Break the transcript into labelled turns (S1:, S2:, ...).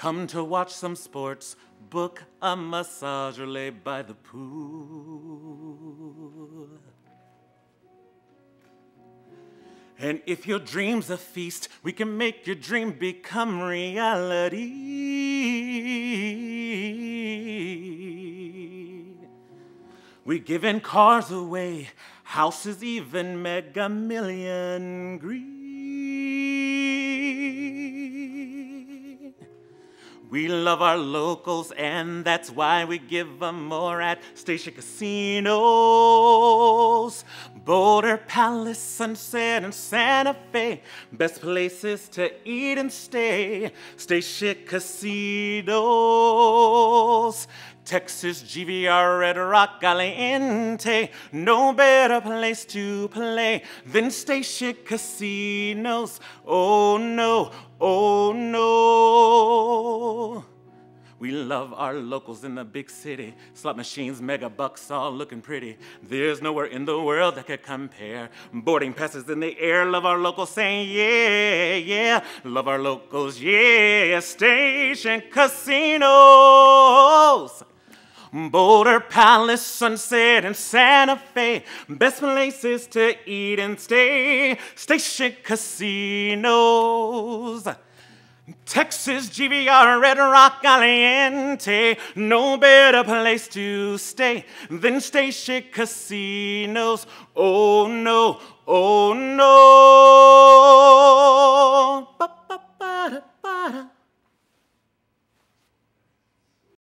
S1: Come to watch some sports, book a massage or lay by the pool. And if your dream's a feast, we can make your dream become reality. We're giving cars away, houses even mega million green. We love our locals, and that's why we give them more at Station Casinos. Boulder Palace, Sunset, and Santa Fe. Best places to eat and stay. Station Casinos. Texas, GVR, Red Rock, Aliante. No better place to play than Station Casinos. Oh no, We love our locals in the big city. Slot machines, mega bucks, all looking pretty. There's nowhere in the world that could compare. Boarding passes in the air. Love our locals, saying yeah, yeah. Love our locals, yeah. Station casinos. Boulder Palace, Sunset, and Santa Fe. Best places to eat and stay. Station casinos. Texas GVR Red Rock Aliante, no better place to stay than station casinos. Oh no, oh no. Ba, ba, ba, da, da.